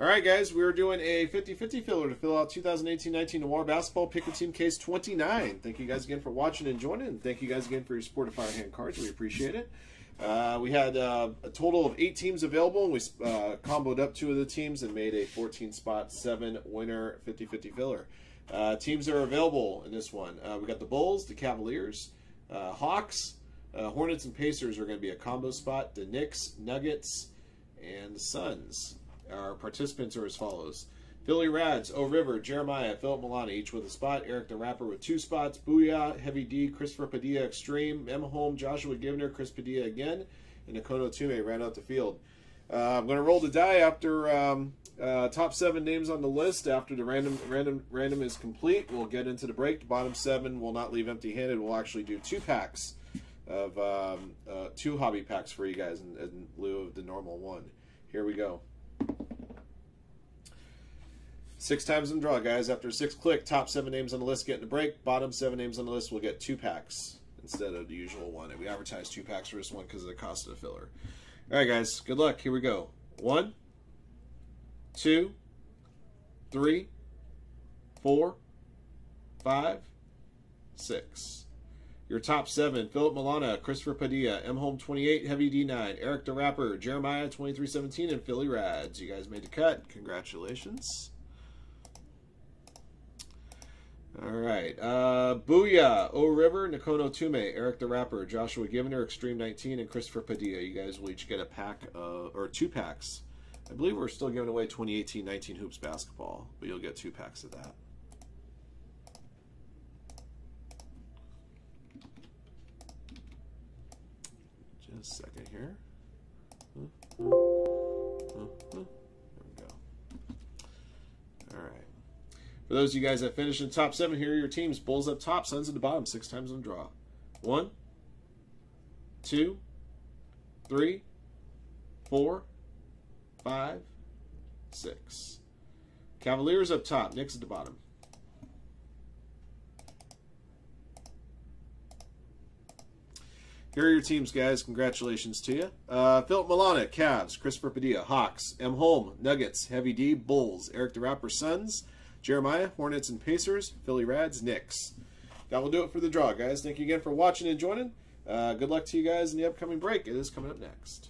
All right, guys, we're doing a 50-50 filler to fill out 2018-19 Noir Basketball Pick a Team Case 29. Thank you guys again for watching and joining, and thank you guys again for your support of Firehand Cards. We appreciate it. Uh, we had uh, a total of eight teams available, and we uh, comboed up two of the teams and made a 14-spot, seven-winner 50-50 filler. Uh, teams are available in this one. Uh, we got the Bulls, the Cavaliers, uh, Hawks, Hornets, and Pacers are going to be a combo spot. The Knicks, Nuggets, and the Suns. Our participants are as follows. Philly Rads, O River, Jeremiah, Philip Milani, each with a spot. Eric the Rapper with two spots. Booyah, Heavy D, Christopher Padilla Extreme, Emma Home, Joshua Givner, Chris Padilla again, and Nakono Tume ran out the field. Uh, I'm going to roll the die after um, uh, top seven names on the list. After the random random random is complete, we'll get into the break. The bottom seven will not leave empty-handed. We'll actually do two packs of um, uh, two hobby packs for you guys in, in lieu of the normal one. Here we go. Six times in draw, guys. After six click, top seven names on the list get in the break. Bottom seven names on the list will get two packs instead of the usual one. And we advertise two packs for this one because of the cost of the filler. All right, guys. Good luck. Here we go. One, two, three, four, five, six. Your top seven Philip Milana, Christopher Padilla, M Home 28, Heavy D9, Eric the Rapper, Jeremiah 2317, and Philly Rads. You guys made the cut. Congratulations. All right. Uh, Booyah, O River, Nakono Tume, Eric the Rapper, Joshua Givener, Extreme 19, and Christopher Padilla. You guys will each get a pack, of, or two packs. I believe we're still giving away 2018-19 Hoops basketball, but you'll get two packs of that. Just a second here. For those of you guys that finished in top seven, here are your teams. Bulls up top, Suns at the bottom, six times on draw. One, two, three, four, five, six. Cavaliers up top, Knicks at the bottom. Here are your teams, guys. Congratulations to you. Uh, Philip Milana, Cavs. Christopher Padilla, Hawks. M. Holm, Nuggets. Heavy D, Bulls. Eric the Rapper, Suns. Jeremiah, Hornets and Pacers. Philly Rads, Knicks. That will do it for the draw, guys. Thank you again for watching and joining. Uh, good luck to you guys in the upcoming break. It is coming up next.